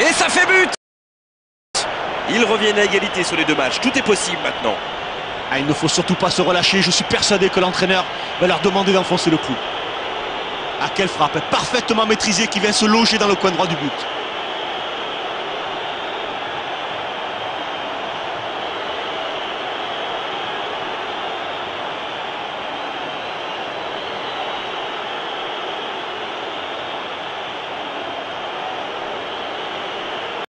Et ça fait but Ils reviennent à égalité sur les deux matchs. Tout est possible maintenant. Ah, il ne faut surtout pas se relâcher. Je suis persuadé que l'entraîneur va leur demander d'enfoncer le clou. Ah, quelle frappe Parfaitement maîtrisée qui vient se loger dans le coin droit du but.